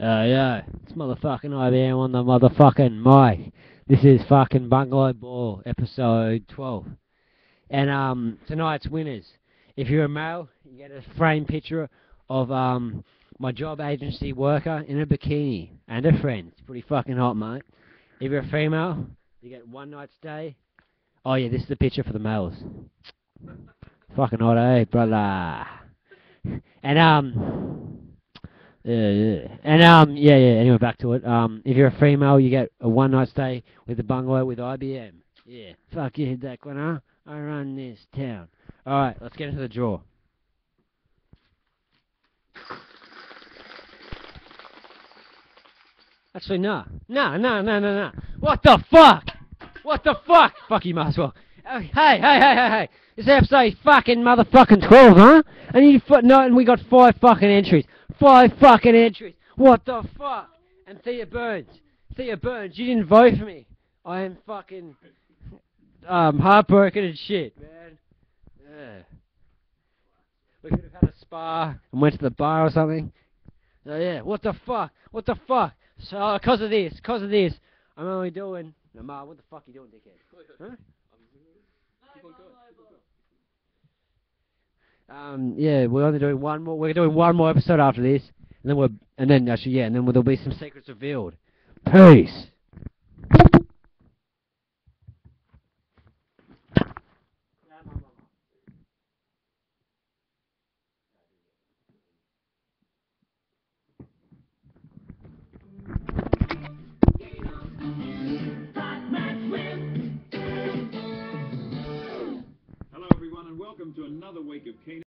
Uh, yeah, it's motherfucking IBM on the motherfucking mic. This is fucking Bungalow Ball, episode 12. And, um, tonight's winners. If you're a male, you get a framed picture of, um, my job agency worker in a bikini and a friend. It's pretty fucking hot, mate. If you're a female, you get one night stay. Oh, yeah, this is the picture for the males. Fucking hot, eh, brother? And, um, yeah, yeah. And um, yeah, yeah. Anyway, back to it. Um, if you're a female, you get a one night stay with the bungalow with IBM. Yeah, fuck you, that one, huh? I run this town. All right, let's get into the draw. Actually, no, no, no, no, no, no. What the fuck? What the fuck? Fuck you, as well. Hey, hey, hey, hey, hey. This episode fucking motherfucking 12, huh? And you no, and we got five fucking entries. Five fucking entries. What the fuck? And Thea Burns. Thea Burns, you didn't vote for me. I am fucking um heartbroken and shit, man. Yeah. We could have had a spa and went to the bar or something. So yeah, what the fuck? What the fuck? So, cause of this, cause of this, I'm only doing. No, Ma, what the fuck are you doing, dickhead? Huh? Um, yeah, we're only doing one more. We're doing one more episode after this, and then we're, and then actually, yeah, and then there'll be some secrets revealed. Peace. Welcome to another week of Keno.